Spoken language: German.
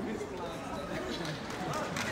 gewissen Maß.